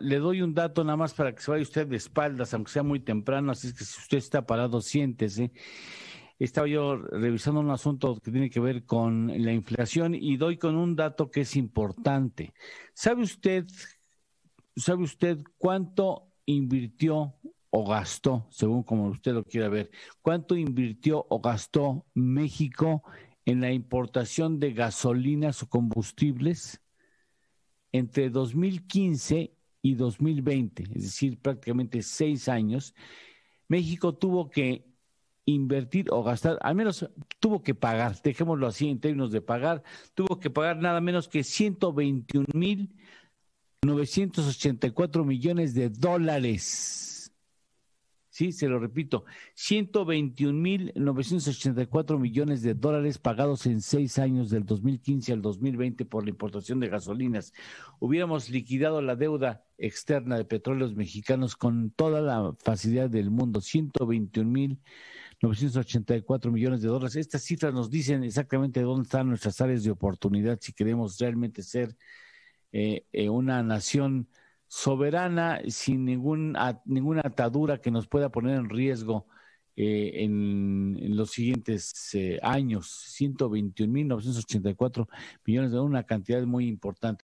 le doy un dato nada más para que se vaya usted de espaldas, aunque sea muy temprano, así que si usted está parado, siéntese. Estaba yo revisando un asunto que tiene que ver con la inflación y doy con un dato que es importante. ¿Sabe usted, sabe usted cuánto invirtió o gastó, según como usted lo quiera ver, cuánto invirtió o gastó México en la importación de gasolinas o combustibles entre 2015 y 2020, es decir, prácticamente seis años, México tuvo que invertir o gastar, al menos tuvo que pagar, dejémoslo así en términos de pagar, tuvo que pagar nada menos que 121 mil 984 millones de dólares Sí, se lo repito, 121.984 millones de dólares pagados en seis años del 2015 al 2020 por la importación de gasolinas. Hubiéramos liquidado la deuda externa de petróleos mexicanos con toda la facilidad del mundo, 121.984 millones de dólares. Estas cifras nos dicen exactamente dónde están nuestras áreas de oportunidad si queremos realmente ser eh, eh, una nación soberana, sin ningún, ninguna atadura que nos pueda poner en riesgo eh, en, los siguientes eh, años. 121.984 millones de una cantidad muy importante.